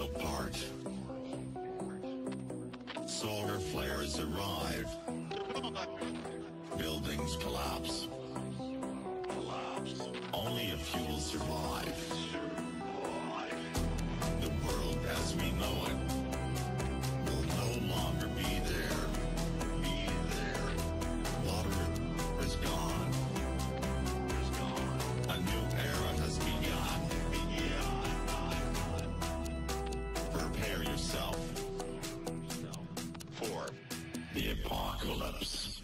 fall apart. Solar flares arrive. Buildings collapse. Only a few will survive. The apocalypse.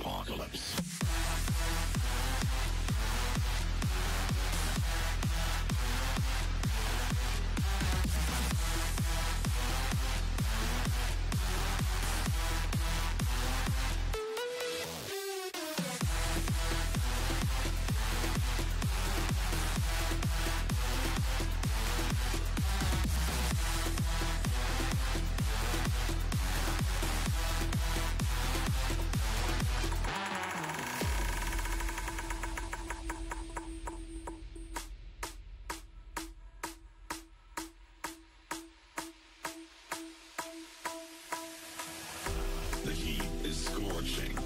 Apocalypse. Scorching.